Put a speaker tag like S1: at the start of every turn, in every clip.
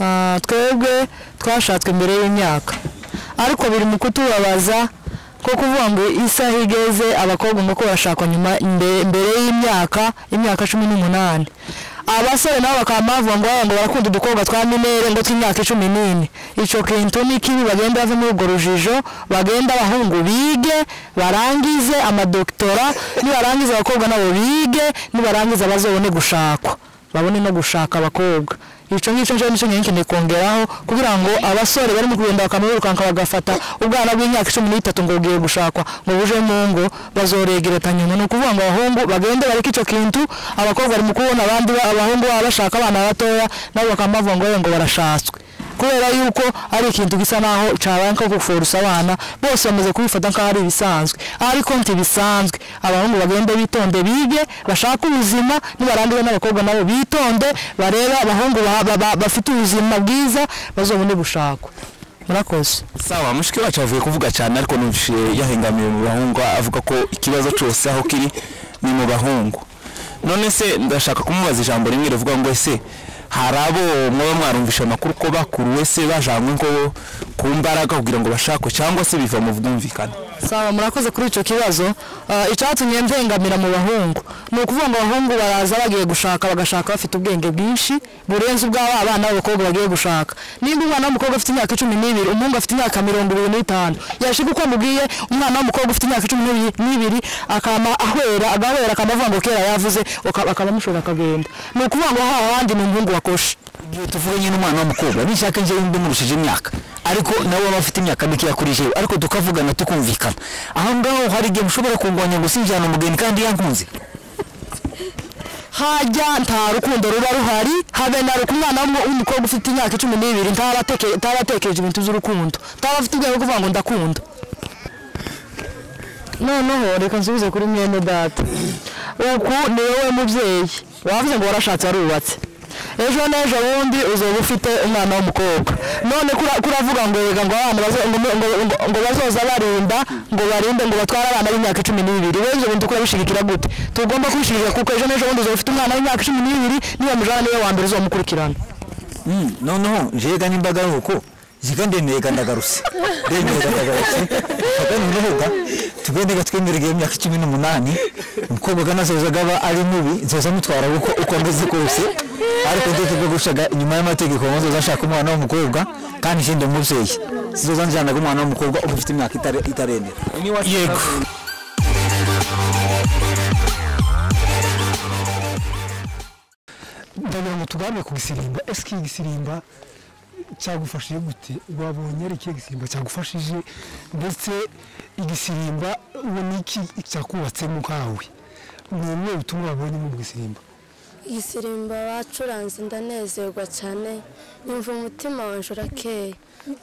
S1: Ah, twebwe twashatswe imbere y'imyaka. Ariko biri mu kutubabaza ko kuvuga ngo isaha igeze abakobwa ngo bashakwa nyuma imbere y'imyaka imyaka cumi n'umunani. Abasore nabo bakaba bavuga ngo ngo barakunda udukobwa twa minere ngo tw'imyaka cumi n'ine. Icyo kintu ni kibi bagenda bava muri urwo rujijo bagenda abahungu bige barangize amadokitora nibarangiza abakobwa nabo bige nibarangiza bazobone gushakwa. Babone no gushaka abakobwa. Icyo ngicyo njyewe ni cyo nkeneye kongeraho kugira ngo abasore barimo kugenda bakamurukanka bagafata ubwana bw'imyaka cumi n'itatu ngo bugiye gushakwa. Ngo buje mu ngo bazoregereta nyuma. Ni ukuvuga ngo abahungu bagende bareke icyo kintu abakobwa bari mu kubona abandi ba- abahungu baba bashaka abana batoya nabo bakaba bavuga ngo "Oya, ngo barashatswe. Kubera yuko ari ikintu gisa naho cyabaye nko gufurusa abana bose bamaze kubifata nk'aho ari ibisanzwe ariko ntibisanzwe abahungu bagende bitonde bige bashake ubuzima nibarangiza n'abakobwa nabo bitonde barebe abahungu ba- ba- ba- bafite ubuzima bwiza bazobone gushakwa murakoze.
S2: Sawa mushiki wacu avuye kuvuga cyane ariko numvise yahengamiye mu bahungu avuga ko ikibazo cyose aho kiri ni mu bahungu. None se ndashaka kumubaza ijambo rimwe rivuga ngo ese hari abo mwaba mwarumvishe amakuru ko bakuruwe se bajanywe ngo ku mbaraga kugira ngo bashakwe cyangwa se biva mu bwumvikane.
S1: Sawa murakoze kuri icyo kibazo. Ah, icyatumye mvengamira mu bahungu. Ni ukuvuga ngo abahungu baraza bagiye gushaka bagashaka bafite ubwenge bwinshi burenze ubw'aba abana b'abakobwa bagiye gushaka. Nimba umwana w'umukobwa afite imyaka cumi n'ibiri umuhungu afite imyaka mirongo ibiri n'itanu yashika uko amubwiye umwana w'umukobwa ufite imyaka cumi n'ibi- n'ibiri akama ahwera agahwera akama avuga ngo kera yavuze uka- akaba amushora akagenda. Ni ukuvuga ngo hahandi ni umuhungu wakoshe.
S3: Igihe tuvuganye n'umwana w'umukobwa nishaka njyewe ndimurishije imyaka. Ariko nawe waba afite imyaka mikeya kuri jewe ariko tukavugana tukumvikana. Aho ngaho hari igihe mushobora kungwanya ngo sinjyana umugeni kandi yankunze.
S1: Hajya nta rukundo ruba ruhari. Habe na umwana w'umu- w'umukobwa ufite imyaka cumi n'ibiri. Ntaba ateke- ntaba atekereje ibintu by'urukundo. Ntaba afite ubwenge bwo kuvuga ngo ndakunda. Noneho reka nsubize kuri mwene data. Uku ni wowe mubyeyi. Wavuze ngo warashatse warubatse. Ejo n'ejo bundi uzoba ufite umwana w'umukobwa. None kura- kuravuga ngo reka ngo abana ngo- bazoza barinda ngo barinde ngo batware abana b'imyaka cumi n'ibiri. Wowe ibyo bintu kurabishigikira gute? Tugomba kubishigikira kuko ejo n'ejo bundi uzoba ufite umwana w'imyaka cumi n'ibiri niba mujana ni we wa mbere uzomukurikirana.
S3: Mm, noneho njega n'imbaga nuko ziga ndemeye ndagarutse ndemeye ndagarutse fata n'urubuga tugende gatwemereye imyaka cumi n'umunani umukobwa nazozaga aba ari mubi nzoza mutwara uko uko ameze kose. Ariko ndetse bwo gushaga inyuma y'amategeko nzoza nshaka umwana w'umukobwa kandi ndi umubyeyi. Zizoza njyanaga umwana w'umukobwa uba ufite imyaka itare- itaremera.
S2: Yego.
S4: Ndagira ngo tuganire ku gisirimba ese iki gisirimba cyagufashije gute? Wabonye ari ikihe gisirimba cyagufashije? Ndetse igisirimba ubona iki cyakubatsemo nkawe ni umwe butumwa wabonye mu gisirimba
S5: igisirimba bacuranze ndanezerwa cyane. Nyumva umutima wanjye urakeye.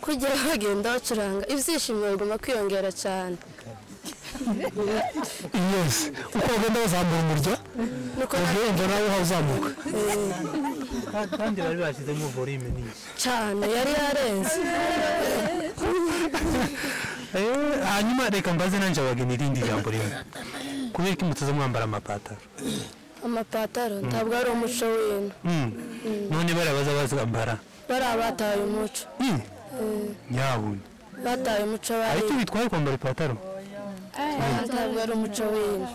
S5: Kugira bagenda bacuranga ibyishimo bigomba kwiyongera cyane.
S4: Yose uko bagenda bazamura umurya
S5: nuko
S4: wumva nawe uhazamuka
S6: kandi bari bashyizemo volume nini
S5: cyane yari yarenze
S6: hanyuma reka mbaze nanjye abageni irindi jambo rimwe kubera ko mutaza mwambara amapataro
S5: amapataro ntabwo ari umuco w'ino
S6: none bariya baza bazambara
S5: bari abataye umuco
S6: nyabuna
S5: bataye umuco bari
S6: ariko bitwaye kwambara ipataro
S5: ntabwo ari umuco w'ino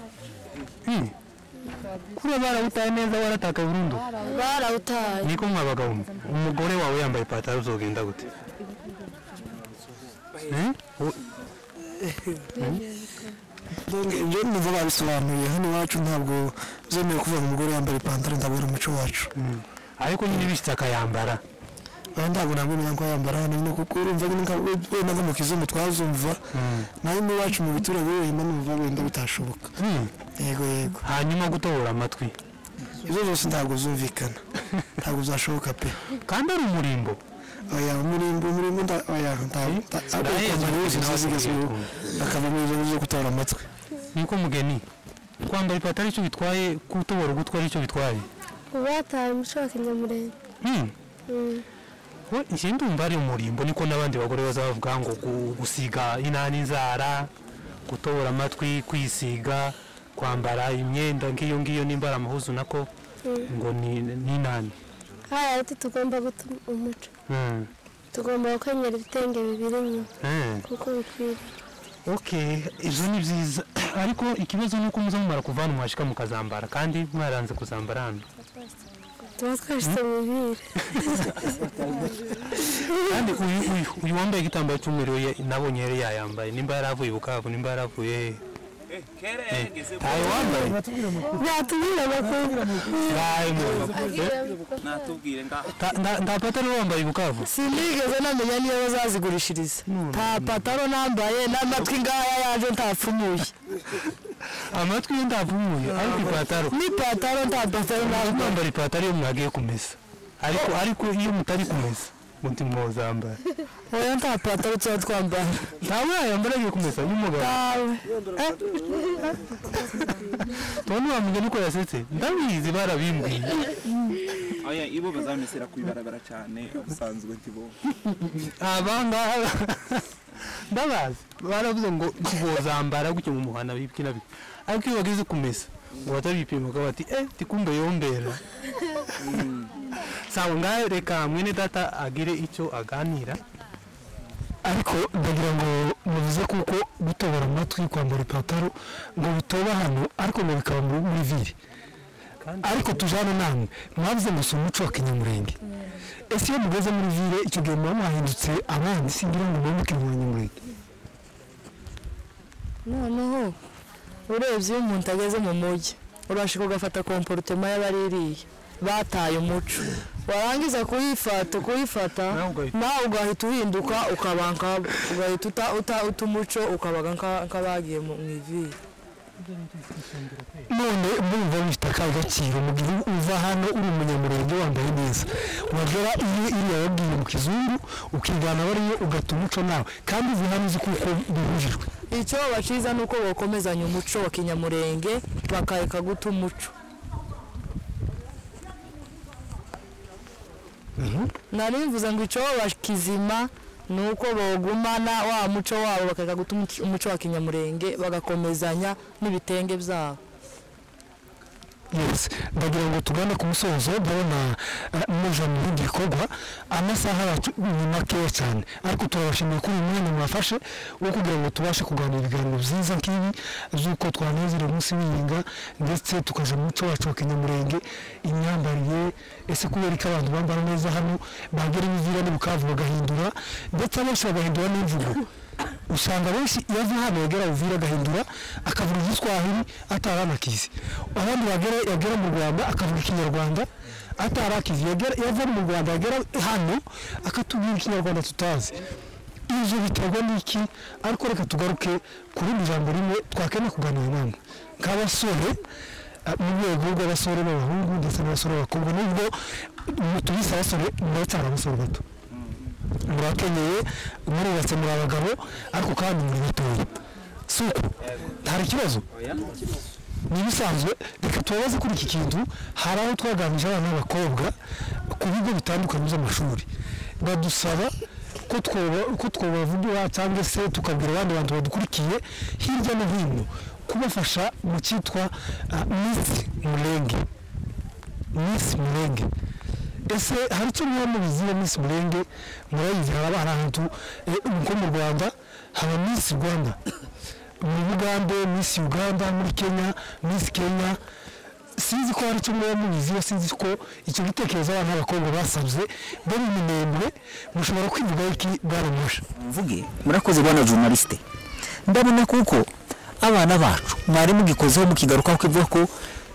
S6: Kuba barawutaye neza waratakaye burundu?
S5: Barawutaye
S6: niko mwabagabo umugore wawe yambaye ipataro uzogenda gute? Eh?
S4: Ibyo nizo babisobanuye hano iwacu ntabwo byemewe kuvuga ngo umugore yambara ipantaro ari umuco wacu.
S6: Ariko nyine bishyitse akayambara.
S4: Aha ntabwo namwemerera ko yambara hano nyine kuko urumva wenda nko mu kizungu twazumva naho iwacu mu biturage wenda numva wenda bitashoboka.
S6: Mm.
S4: yego yego.
S6: Hanyuma gutobora amatwi.
S4: Izo zose ntabwo zumvikana. Ntabwo zashoboka pe.
S6: Kandi ari umurimbo.
S4: Oya umurimbo umurimbo nda oya ntabwo wese nawe zigezweho akavamo izo zo gutora amatwi.
S6: Niko mugeni. Kwambara ipataro icyo bitwaye kutobora ugutwi ari cyo bitwaye
S5: bataye umuco wa kinyamurenge.
S6: Mm. Njye ndumva ari umurimbo niko n'abandi bagore baza bavuga ngo gu- gusiga inani inzara gutobora amatwi kwisiga kwambara imyenda nk'iyo ngiyo nimba ari amahuzu nako ngo ni ni inani
S5: ati tugomba guta umuco
S6: Mm.
S5: tugomba gukenyera ibitenge bibiri inyuma
S6: Eh.
S5: kuko bikwiriye
S6: okay ibyo ni byiza ariko ikibazo ni uko muza mumara kuva hano mwashika mukazambara kandi mwaranze kuzambara hano
S5: tuba twashyize mu bibiri
S6: kandi uyu wambaye igitambaro cy'umweru ye- nabonye yari yayambaye nimba yaravuye i bukavu nimba yaravuye he ntayo wambaye
S5: byatubwira amakuru
S6: nta pataro wambaye i bukavu
S1: sinigeze namenya niyo bazazigurishiriza nta pataro nambaye n'amatwi ngaya yaje ntapfumuye
S6: amatwi ye ndapfumuye ariko ipataro.
S1: N'ipataro nta pataro nambaye
S6: mwambara ipataro iyo mwagiye kumesa. Ariko ariko iyo mutari kumesa muti mwozambara.
S1: Oya nta pataro tuba twambara.
S6: Ntawe yayambara agiye kumesa n'umugabo
S1: ntawe
S6: tubona wamenya niko yasetse. Ndabizi barabimbwiye
S2: oya ibo bazamesera kwibarabara cyane ubusanzwe ntibo
S6: abangaba ndabazi baravuze ngo ntibozambara gutyo mu muhanda bibwira bike ariko iyo bageze kumesa ngo batabipima bakaba bati eh tikumbe yombera. Sawa ngaho reka mwene data agire icyo aganira.
S4: Ariko ndagira ngo muvuze kuko gutobora amatwi kwambara ipataro ngo bitoba hano ariko ngo bikaba muri muri vire ariko tujyane namwe mwavuze ngo si umuco wa kinyamurenge. Ese iyo mugeze muri vire icyo gihe muba mwahindutse abandi singira ngo muba mukiri mu banyamurenge
S1: noneho urebye iyo umuntu ageze mu mujyi urashaka ugafata komporutema y'abaririya bataye umuco. Warangiza kuyifata kuyifata
S6: Nawe ugahita-
S1: uhinduka. ukaba ugahita uta- uta- uta umuco ukabaga nka- nk'abagiye mu iviri
S4: none murumva bifite akahe gaciro mu gihe uva hano uri umunyamurenge wambaye neza. Wagera iyo iriya wabwiye mu kizungu ukigana bariyo ugata umuco nawe. Kandi uzi hano uzi kuko bihujijwe.
S1: Icyo baciza ni uko bakomezanya umuco wa kinyamurenge bakareka guta umuco. Nari mvuze ngo icyo bakizima ni uko bawugumana wa muco wabo bakareka guta umuco- umuco wa kinyamurenge bagakomezanya n'ibitenge byabo.
S4: Yes ndagira ngo tugane ku musozo ndabona eh, muja mu bindi bikorwa amasaha yacu ni makeya cyane. Ariko turabashimiye kuri uyu mwanya mwafashe wo kugira ngo tubashe kuganira ibiganiro byiza nk'ibi z'uko twanezera umunsi w'ihinga ndetse tukaja mu muco wacu wa kinyamurenge imyambarire ese kubera ko abantu bambara neza hano bagera ibizira n'ubukavu bagahindura ndetse abenshi bagahindura n'imvugo. Usanga benshi iyo ava hano yagera uvira agahindura akavuga igiswahili atari anakizi abandi yagera mu rwanda akavuga ikinyarwanda atari akizi yagera yava mu rwanda yagera hano akatubwira ikinyarwanda tutazi. Ibyo biterwa n'iki? Ariko reka tugaruke ku rundi jambo rimwe twakeneye kuganira namwe nk'abasore eh, mu rwego rw'abasore b'abahungu ndetse n'abasore b'abakobwa nubwo tubise abasore muracyari abasore bato. Murakenyeye muri abagabo ariko kandi muri batoya si uko? Hari ikibazo? Ni ibisanzwe. Reka tubabaze kuri iki kintu. Hari aho twaganije abana b'abakobwa ku bigo bitandukanye by'amashuri. Badusaba ko twabavugura cyangwa se tukabwira abandi bantu badukurikiye hirya no hino kubafasha mu cyitwa ah, Miss Murenge Miss Murenge ese hari icyo muba mubiziho Miss Murenge murayizi hari ahantu eh, nko mu Rwanda haba Miss Rwanda. Muri Bugande Miss Uganda muri Kenya Miss Kenya. Sinzi ko hari icyo muba mubiziho sinzi ko icyo gitekerezo abana b'abakobwa basabye bari minembwe mushobora kwivuga iki bwaramusha
S3: mvuge murakoze bwana journaliste. Ndabona kuko abana bacu mwari mugikozeho mukigarukaho kivuga ko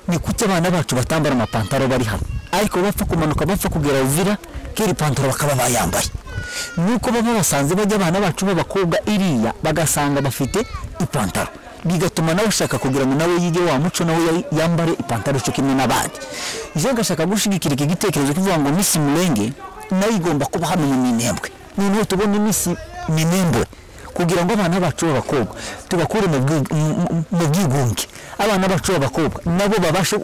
S3: ni kuki abana bacu batambara amapantaro bari hano. Ariko bapfa kumanuka bapfa kugera uvira kiri pantaro bakaba bayambaye. Nuko baba basanze bajya abana bacu b'abakobwa iriya bagasanga bafite ipantaro. Bigatuma nawe ashaka kugira ngo nawe yige wa muco nawe yambare ipantaro cyo kimwe n'abandi. Je gashaka gushigikira iki gitekerezo kivuga ngo misi murenge na yo igomba kuba hano mu minembwe. Noneho tubone misi minembwe. Kugira ngo abana bacu b'abakobwa tubakure mu bwigunge. Abana bacu b'abakobwa nabo babashe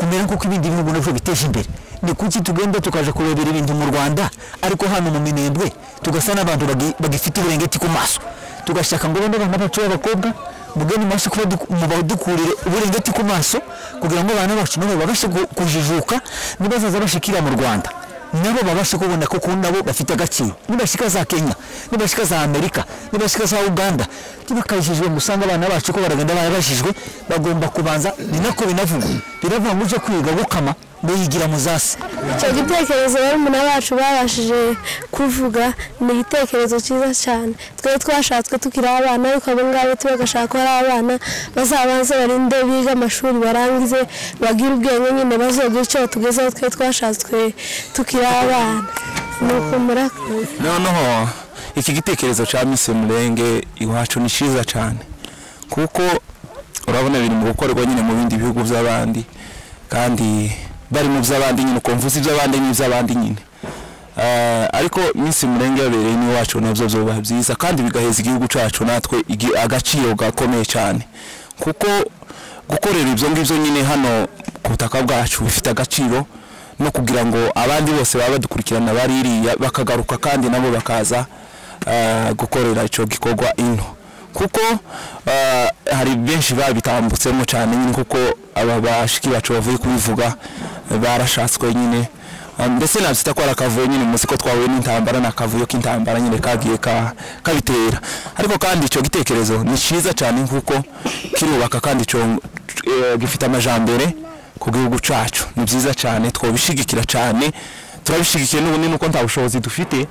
S3: kumera nk'uko ibindi bihugu na byo biteje imbere. Ni kuki tugenda tukaja kurebera ibintu mu rwanda? Ariko hano mu minembwe tugasa n'abantu bagi- bagifite uburengeti ku maso. Tugashaka ngo bane abana bacu b'abakobwa mugeni mubashe kuba duku- mubadukurire uburengeti ku maso kugira ngo abana bacu nabo babashe kujijuka nibazaza bashikira mu rwanda. Nabo babashe kubona ko ku nabo bafite agaciro nibashika za kenya nibashika za amerika nibashika za uganda ntibakayishijwe ngo usange abana bacu ko baragenda barabashijwe bagomba kubanza ni nako binavuga biravuga ngo uje kwiga gukama ngo yigira mu zasi
S5: icyo gitekerezo barumuna bacu babashije kuvuga ni igitekerezo cyiza cyane. Twe twashatswe tukiri abana ariko abo ngabo tubagashaka ko ari abana bazabanze barinde biga amashuri barangize bagire ubwenge nyine bazogira icyo tugezeho twe twashatswe tukiri abana. Ni uko murakoze.
S2: Noneho iki gitekerezo cya mise murenge iwacu ni cyiza cyane. Kuko urabona biri mu gukorerwa nyine mu bindi bihugu by'abandi. Kandi bari mu by'abandi nyine ukumva uzi iby'abandi n'iby'abandi nyine. Eh, ariko mise murenge yabereye n'iwacu na byo byoba byiza kandi bigaheza igihugu cyacu natwe agaciro gakomeye cyane. Kuko gukorera ibyo ngibyo nyine hano ku butaka bwacu bifite agaciro no kugira ngo abandi bose baba badukurikirana baririya bakagaruka kandi nabo bakaza eh, gukorera icyo gikorwa ino. Kuko eh, hari benshi babitambutsemo cyane nyine kuko aba bashiki bacu bavuye kubivuga barashatswe nyine. Mbese nabyita ko ari akavuyo nyine muzi ko twahuye n'intambara ni akavuyo k'intambara nyine kagiye ka- kabitera. Ariko kandi icyo gitekerezo ni cyiza cyane kuko kirubaka kandi eh, gifite amajambere ku gihugu cyacu ni byiza cyane twabishigikira cyane turabishigikiye n'ubundi nuko nta bushobozi dufite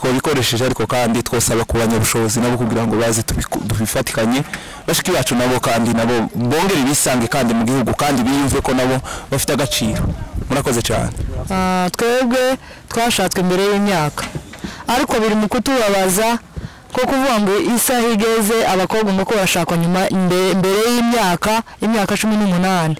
S2: twabikoresheje ariko kandi twosaba ku banyabushobozi nabo kugira ngo baze tubifatikanye bashiki bacu nabo kandi nabo bongere bisange kandi mu gihugu kandi biyumve ko nabo bafite agaciro. Murakoze cyane.
S1: Ah, twebwe twashatswe mbere y'imyaka. Ariko biri mu kutubabaza ko kuvuga ngo isaha igeze abakobwa ngo ko bashakwa nyuma mbere y'imyaka imyaka cumi n'umunani.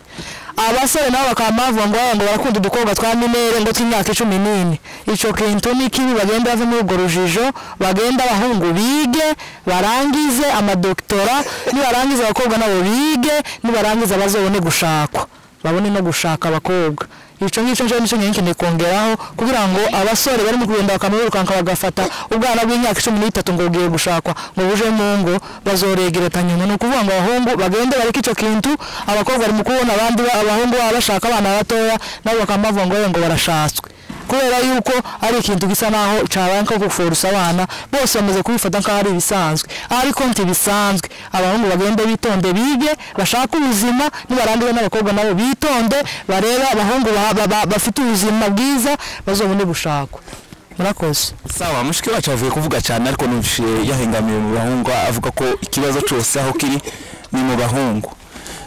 S1: Abasore nabo bakaba bavuga ngo "Ah, ngo barakunda udukobwa twa minere ngo tw'imyaka icumi n'ine. Icyo kintu ni kibi bagenda bava muri urwo rujijo bagenda abahungu bige barangize amadokitora nibarangiza abakobwa nabo bige nibarangiza bazobone gushakwa. Babone no gushaka abakobwa. Icyo ngicyo njyewe ni cyo nyine nkeneye kongeraho kugira ngo abasore barimo kugenda bakamurukanka bagafata ubwana bw'imyaka cumi n'itatu ngo bugiye gushakwa. Ngo buje mu ngo bazoregereta nyuma. Ni ukuvuga ngo abahungu bagende bareke icyo kintu abakobwa bari mu kubona abandi ba- abahungu baba bashaka abana batoya nabo bakaba bavuga ngo "Eh, ngo barashatswe. Kubera yuko ari ikintu gisa naho cyabaye nko gufurusa abana bose bamaze kubifata nk'aho ari ibisanzwe. Ariko ntibisanzwe abahungu bagende bitonde bige bashake ubuzima nibarangiza n'abakobwa nabo bitonde barebe abahungu ba- ba- ba- bafite ubuzima bwiza bazobone gushakwa murakoze.
S2: Sawa mushiki wacu avuye kuvuga cyane ariko numvise yahengamiye mu bahungu avuga ko ikibazo cyose aho kiri ni mu bahungu.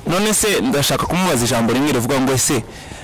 S2: None se ndashaka kumubaza ijambo rimwe rivuga ngo ese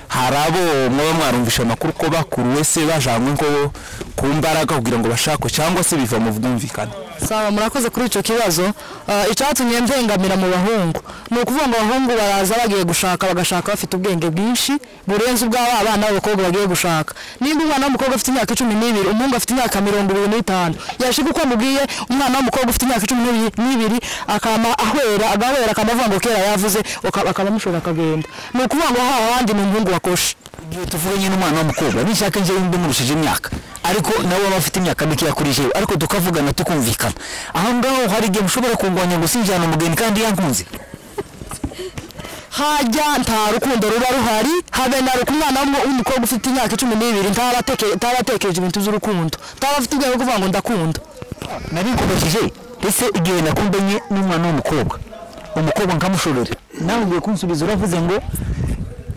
S2: hari abo mwaba mwarumvishe amakuru ko bakuruwe se bajanywe ngo ku mbaraga kugira ngo bashakwe cyangwa se biva mu bwumvikane.
S1: Sawa murakoze kuri icyo kibazo. Ah, icyatumye mpengamira mu bahungu. Ni ukuvuga ngo abahungu baraza bagiye gushaka bagashaka bafite ubwenge bwinshi burenze ubw'aba abana b'abakobwa bagiye gushaka. Nimba umwana w'umukobwa afite imyaka cumi n'ibiri umuhungu afite imyaka mirongo ibiri n'itanu yashika uko amubwiye umwana w'umukobwa ufite imyaka cumi n'ibi- n'ibiri akama ahwera agahwera akamavuga ngo kera yavuze uka- akaba amushora akagenda. Ni ukuvuga ngo hahandi ni umuhungu wakoshe
S3: igihe tuvuganye n'umwana w'umukobwa nishaka njyewe ndumurushije imyaka. Ariko nawe aba afite imyaka mikeya kuri jewe ariko tukavugana tukumvikana. Aho ngaho hari igihe mushobora kungwanya ngo sinjyana umugeni kandi yankunze.
S1: Hajya nta rukundo ruba ruhari habe na ruku umwana w'umu- w'umukobwa ufite imyaka cumi n'ibiri ntabatekereje ibintu by'urukundo. Ntaba afite bwo kuvuga ngo ndakunda.
S3: Nari nkubajije ese igihe nakundanye n'umwana w'umukobwa. Umukobwa nkamushorera nawe ugiye kunsubiza uravuze ngo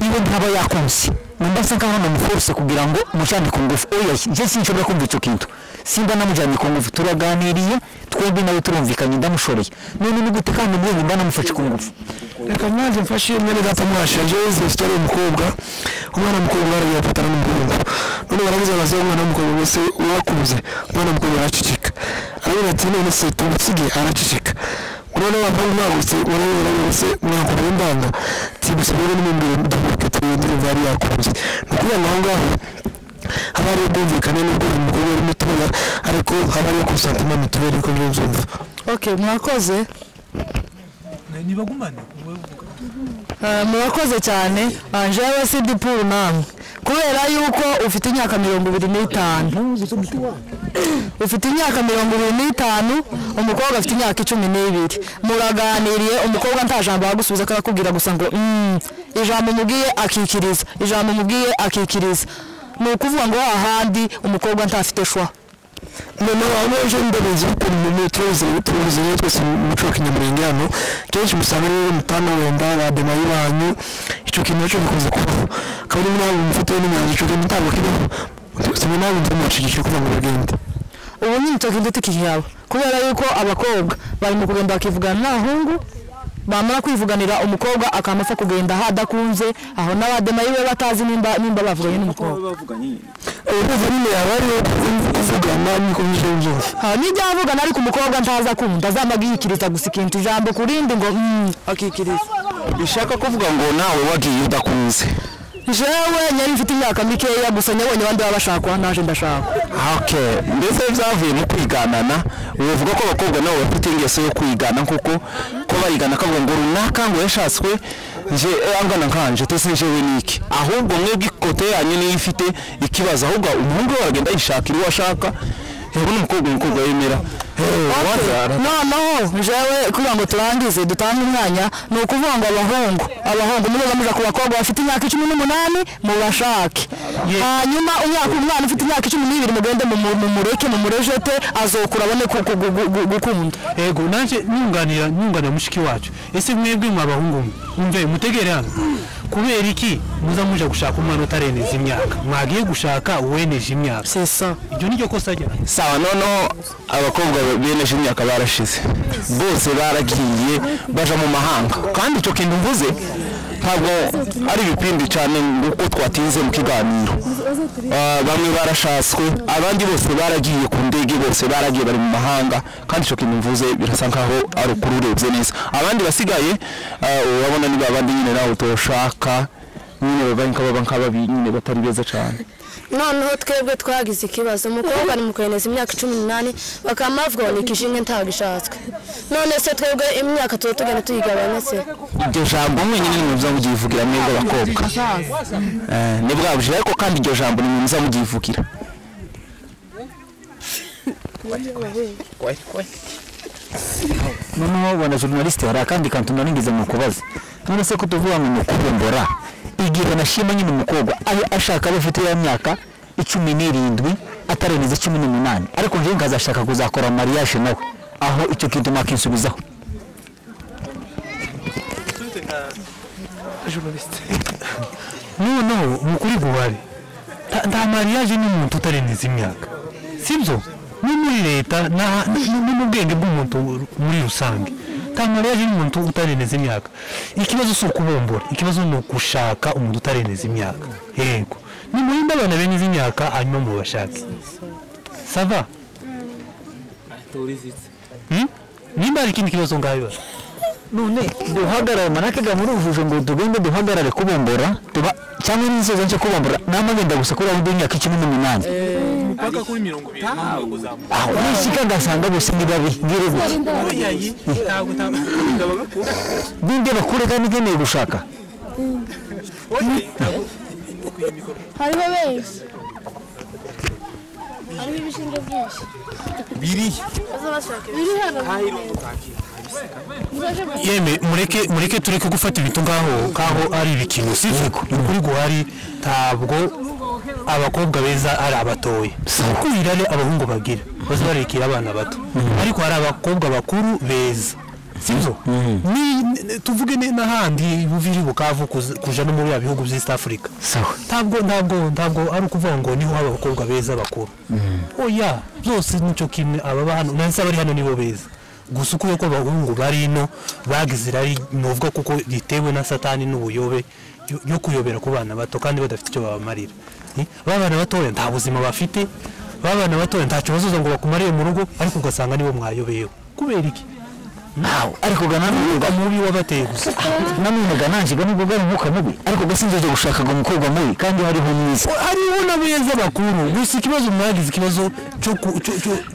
S3: iwe ntaba yakunze. Numva nsa nkaho namuforse kugira ngo mujyane ku ngufu. Oya njye sinshobora kumva icyo kintu. Simba namujyanye ku ngufu. Turaganiriye twembi nawe turumvikanye ndamushoreye. None ni gute kandi mbonye mba namufashe ku ngufu?
S4: Reka mwanze mfashe mwene data mwashaje izi sitari umukobwa umwana w'umukobwa baragiye bafatana n'umuhungu. None barabuze baza umwana w'umukobwa wese wakuze umwana w'umukobwa araceceka. Aravuga ati none se tumusige araceceka. None wavanga mwagutse urabona wese mwakora indanga. Tibuse rero n'imbere ndavuga ati ndumva yari yakunze. Ni ukuvuga ngo aho ngaho haba hari ubwumvikane n'ubwo uyu mukobwa ari mutoya ariko haba hariyo konsantima mituweli ko byumva
S1: ok mwakoze
S6: ntibagumane
S1: Ah, murakoze cyane. Jewe si dipuru namwe kubera yuko ufite imyaka mirongo ibiri n'itanu. Ufite imyaka mirongo ibiri n'itanu umukobwa afite imyaka icumi n'ibiri. Muraganiriye umukobwa nta jambo yagusubiza akakubwira gusa ngo "Mm." ijambo umubwiye akikiriza ijambo umubwiye akikiriza. Ni ukuvuga ngo hahandi umukobwa ntafite shwa.
S4: Noneho aho ejo ndabizi ukuntu mu metero turuzi rero twese mu muco wa kinyamurenge hano kenshi musanga rero mutano wenda badema y'abantu icyo kintu na cyo gikunze kubaho akaba ari nawe mufite n'imyanzuro icyo kintu ntabwo kibaho usanga nawe mwacikishije kugira ngo bagende
S1: ubu nyine icyo kintu tukihaba kubera yuko abakobwa bari mu kugenda bakivugana n'abahungu bamara kwivuganira umukobwa akamapfa kugenda aho adakunze aho n'abadema yiwe batazi nimba nimba bavuganye n'umukobwa
S4: ubuvuzi nyine. Yaba ariyo kuvugana niko bije byose.
S1: Aha nijya avugana ariko umukobwa ntaza akunda azamaga yikiriza gusa ikintu ijambo ku rindi ngo mm, akikiriza
S2: bishaka kuvuga ngo nawe wagiye udakunze.
S1: Jewe nyari mfite imyaka mikeya gusa nyabonye abandi baba bashakwa naje ndashaka
S2: okay mbese byavuye mu kwiganana uvuga ko abakobwa nabo bafite ingeso yo kwigana kuko ko barigana akavuga ngo runaka ngo yashatswe nje eh, angana nkanje tese njewe niki ahubwo mwebwe ikote yanyu niyo ifite ikibazo ahubwo umuhungu we aragenda yishakira uwo ashaka yabona umukobwa umukobwa yemera
S1: noneho jewe kugira ngo turangize dutange umwanya ni ukuvuga ngo abahungu abahungu munoza muja ku bakobwa bafite imyaka icumi n'umunani mubashake. Hanyuma umwaka umwana ufite imyaka icumi n'ibiri mugende mumu- mumureke mumurejete azokura abone ku- ku- gu- gu- gukunda.
S6: Ego nanjye nyunganira nyunganira mushiki wacu. Ese mwebwe mwa bahungu mwe? Mutegere hano. Kubera iki? Muza muja gushaka umwana utareneza imyaka. Mwagiye gushaka uweneje imyaka.
S1: Sesa
S6: iryo ni ryo kosa ryanyu
S2: sawa noneho abakobwa beneje imyaka barashize bose baragiye baja mu mahanga. Kandi icyo kintu mvuze ntabwo ari ibipindi cyane uko twatinze mu kiganiro. Ah, bamwe barashatswe abandi bose baragiye ku ndege bose baragiye bari mu mahanga kandi icyo kintu mvuze birasa nkaho ari ukuri urebye neza. Abandi basigaye ah, urabona ni babandi nyine nawe utoshaka nyine baba nk'ababa nk'ababi nyine batari beza cyane.
S5: Noneho twebwe twagize ikibazo umukobwa ni mukayeneza imyaka cumi n'umunani bakaba bavuga ngo ni ikishinge ntabwo ishatswe none se twebwe imyaka tuba tugenda tuyigabanya se?
S2: Iryo jambo mwenyine ni muza mugivugira mwebwe abakobwa Eh, ni bwa bujire ariko kandi iryo jambo ni muza mugivugira
S3: noneho bana journaliste hari akandi kantu naringize mu kubaza. None se ko tuvuga ngo ni ukubumbura igihe nashima nyine umukobwa ashaka aba afite ya myaka icumi n'irindwi atareneza cumi n'umunani. Ariko njyewe nkazashaka kuzakora mariage nawe aho icyo kintu mwakinsubizaho
S6: noneho umukuri guhari nta- mariage n'umuntu utareneza imyaka. Sibyo? Ni muri leta no mu bwenge bw'umuntu muri rusange. Nta mariage n'umuntu utareneza imyaka. Ikibazo si ukubumbura ikibazo ni ugushaka umuntu utareneza imyaka. Yego. Nimuhinde abana beneza imyaka hanyuma mubashake. Sava Hmm? nimba hari ikindi kibazo ngabibaza
S3: none duhagarare manake muri uvuje ngo tugende duhagarare kubumbura tuba cyangwa n'inzozi nshya kubumbura namagenda gusa kuri aho imyaka icumi n'umunani. Aho nishyika ngasanga bose ni babi ngire gutya bindi bakure kandi nkeneye gushaka?
S5: Hariho benshi hariho ibishinge byinshi
S2: biriya
S5: biri hano
S6: yeme mureke mureke tureke gufata ibintu ngaho ngaho ari ibikino sivyo ukuri guhari ntabwo abakobwa beza ari abatoya kuko irare abahungu bagira baza barekera abana bato ariko hari abakobwa bakuru beza sibyo ni ni- tuvuge n'ahandi buviri bukavu kuja no muri ya bihugu by'East Africa. Ntabwo ntabwo ntabwo ari ukuvuga ngo ni ho haba abakobwa beza bakuru. Oya byose ni cyo kimwe ababa hano nansi abari hano nibo beza. Gusa ukwiye ko abahungu bari ino bagize irari nuvuga kuko ritewe na satani n'ubuyobe yo- yo kuyobera ku bana bato kandi badafite icyo babamarira. Ba bana batoya nta buzima bafite ba bana batoya ntacyo bazoza ngo bakumariye mu rugo ariko ugasanga nibo mwayobeyeho. Kubera iki?
S3: Nawe ariko gana
S6: umwuga mubi wabateye gusa
S3: nanone gananje ga nubwo gari umwuka mubi. Ariko gasinzije gushaka ngo umukobwa mubi kandi hariho mwiza.
S6: Hariho n'abeza bakuru. Gusa ikibazo mwagize ikibazo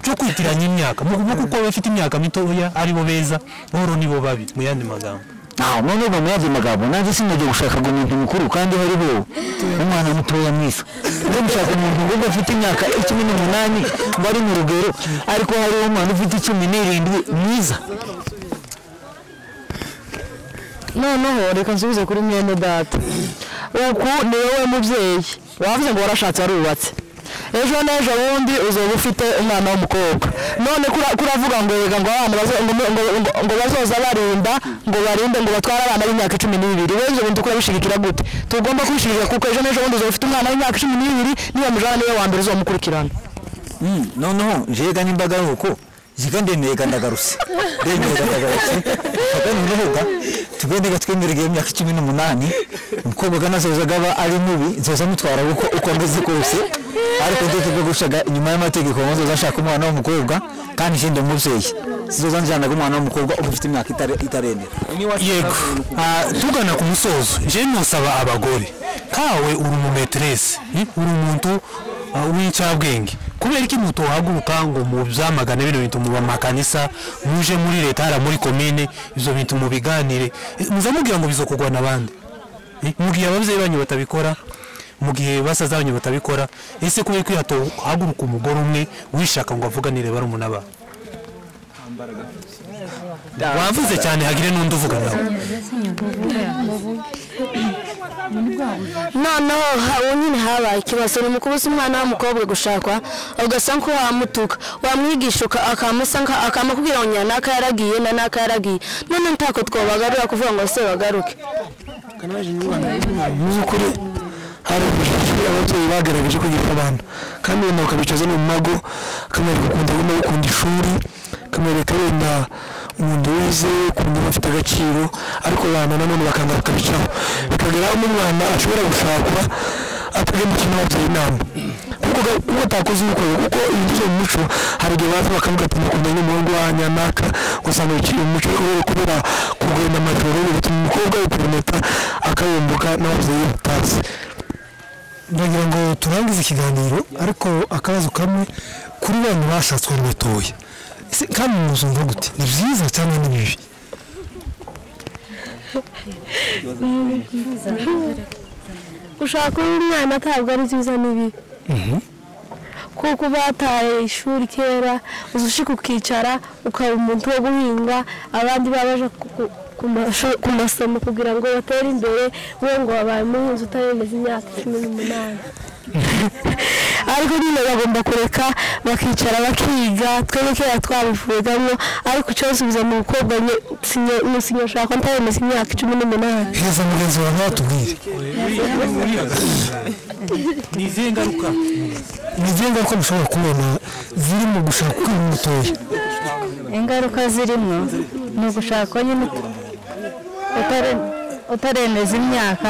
S6: cyo kwitiranya imyaka. Kuko abafite imyaka mitoya ari bo beza boro nibo babi. Mu yandi magambo.
S3: Aho none ubwo mu yandi magambo nanjye sinajya umuntu mukuru kandi hariho umwana mutoya mwiza njya gushaka umuntu ngo afite imyaka icumi n'umunani ngo ari mu rugero ariko hariho umwana ufite icumi n'irindwi mwiza.
S1: Noneho reka nsubize kuri mwene data. Uku ni wowe mubyeyi. Wavuze ngo warashatse warubatse. Ejo n'ejo bundi uzoba ufite umwana w'umukobwa. None kura- kuravuga ngo yega ngo abana ngo- bazoza barinda ngo barinde ngo batware abana b'imyaka cumi n'ibiri. Wowe ibyo bintu kurabishigikira gute? Tugomba kubishigikira kuko ejo n'ejo bundi uzoba ufite umwana w'imyaka cumi n'ibiri niba mujana ni we wa mbere uzomukurikirana.
S3: Mm, noneho njega nimbaga ari uko ziga ndemeye ga ndagarutse. Ndemeye ga ndagarutse. Noneho ga tugende ga twemereye iyo myaka cumi n'umunani umukobwa ga nazozaga aba ari mubi nzoza mutwara uko ameze kose ariko njye tuve gushaga inyuma y'amategeko nzoza nshaka umwana w'umukobwa kandi ikindi umubyeyi sizoza njyanaga umwana w'umukobwa uba ufite imyaka itare- itarenera.
S6: Yego. Ah, tugana ku musozo njye nusaba abagore kawe uri umumeterese uri umuntu ah, w'incabwenge kubera iki muto uhaguruka ngo mu byamagane bino bintu mu bamakanisa muje muri leta hara muri komine ibyo bintu mubiganire. Eh, muza mubwira ngo bizokugwa n'abandi. Eh, mu gihe ababyeyi banyu batabikora mu gihe basaza banyu batabikora ese kubera ko yato haguruka umugore umwe wishaka ngo avuganire barumuna ba? Wavuze cyane hagire n'undi uvuga nawe
S5: noneho ubu nyine habaye ikibazo ni mu kubuza umwana w'umukobwa gushakwa ugasa nko wamutaka wamwigisha uka- akamusa nka- akamukubwira ngo nyanaka yaragiye na naka yaragiye. None ntako twobagarura kuvuga ngo se bagaruke.
S4: Mu by'ukuri hari ubujiji ababyeyi bagaragaje kugira abana. Kandi bakabicaza no mu mago akamwereka ukuntu agomba gukunda ishuri. Akamwereka wenda umuntu wize ukuntu aba afite agaciro ariko abana nanone bakanga bakabicaho bikagera aho n'umwana ashobora gushakwa atagendekeye n'ababyeyi inama. Kuko atakoze ubukwe kuko ibintu byo mu muco hari igihe baza bakavuga ati mukunda n'umuhungu wa nyanaka ugasanga bikiri mu muco kubera kubera kugenda amajoro bigatuma umukobwa yiperineta akayumbuka n'ababyeyi batazi. Ndagira ngo turangize ikiganiro ariko akabazo kamwe kuri bane bashatswe ari kandi muzumva gute ni byiza cyangwa ni bibi
S5: gushaka undi mwana ntabwo ari byiza n'ibibi kuko uba wataye ishuri kera uza ushika ukicara ukaba umuntu wo guhinga abandi baba baje ku- masomo kugira ngo batere imbere we ngo wabaye umuhinzi utarengeje imyaka cumi n'umunani ariko nyine bagomba kureka bakicara bakiga. Twebwe kera twabivugamo ariko ikibazo biza mu mukobwa sinyashaka ntarengeje imyaka cumi n'umunani.
S4: Heza mugenzi wawe watubwire
S6: ni izihe ngaruka.
S4: Ni izihe ngaruka mushobora kubona ziri mu gushaka ukiri mutoya
S1: ingaruka zirimo ni ugushaka nyine utare- utareneza imyaka.